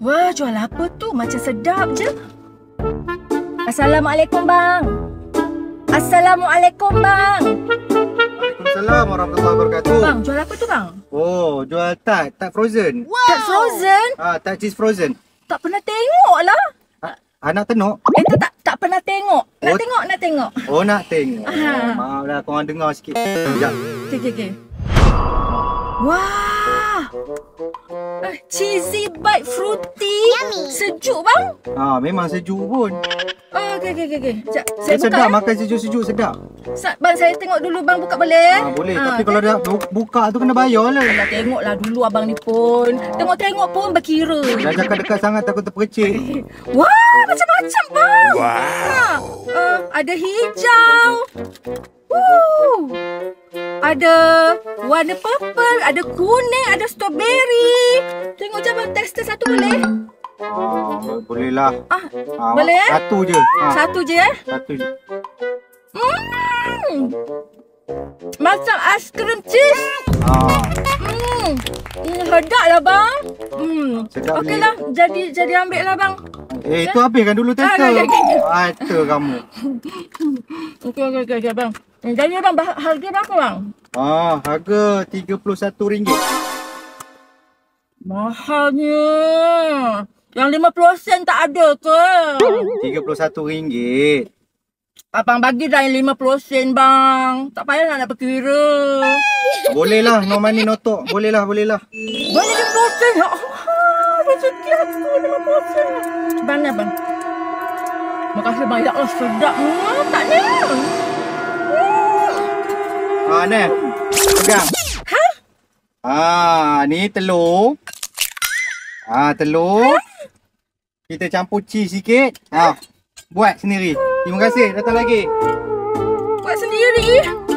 Wah, jual apa tu? Macam sedap je. Assalamualaikum, bang. Assalamualaikum, bang. Waalaikumsalam warahmatullahi wabarakatuh. Bang, jual apa tu, bang? Oh, jual tart, tart frozen. Tak frozen? Ah, tart cheese frozen. Tak pernah tengok lah. Ah, anak tenok. Eh, tak, tak, tak pernah tengok. Nak Oh. tengok, nak tengok. Oh, nak tengok. Ah. Maaf lah, korang dengar sikit. Sekejap. Okey, okey, okey. Wah. Eh, cheesy bite fruity. Sejuk, bang. Ah, memang sejuk pun. Oh, okey, okey, okey. okey. Sekejap, Eh, saya buka. sedap, eh. makan sejuk-sejuk sedap. Sa- Bang, saya tengok dulu bang buka boleh? Ah, boleh, Ah, tapi kalau dah bu- buka tu kena bayar lah. Alah, tengoklah dulu abang ni pun. Tengok-tengok pun berkira. Dah cakap dekat sangat takut terpercik. Wah, macam-macam bang. Wah. Uh, ada hijau. Woo. Ada warna purple, ada kuning, ada strawberry. Tengok bang, tester satu boleh? Ah, boleh lah. Ah, Ah, Boleh, eh? Satu je. Ah, satu je eh. Satu je. Hmm. Macam aiskrim cheese. Ah, Hmm. Hmm, sedap lah bang. Hmm. Sedap Okey ni. lah, jadi jadi ambil lah bang. eh, itu habiskan dulu tester. Ah, okey. Ah, itu kamu. Okey okey okey bang. Hmm, Jadi bang harga berapa bang? Ah, harga RM31. Mahalnya. Yang 50 sen tak ada ke? RM31. Abang bagi dah yang 50 sen bang. Tak payah nak nak berkira. Boleh lah, no money no talk. Boleh lah, boleh lah. Boleh 50 sen. Ya Allah. Rezeki aku 50 sen. Mana bang? Terima kasih bang. Ya Allah sedap. Hmm, tak ni. Ah, ni. Pegang. Ha? Ah, ni telur. Ah, telur. Kita campur cheese sikit. Ah, buat sendiri. Terima kasih. Datang lagi. Buat sendiri.